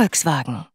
Volkswagen.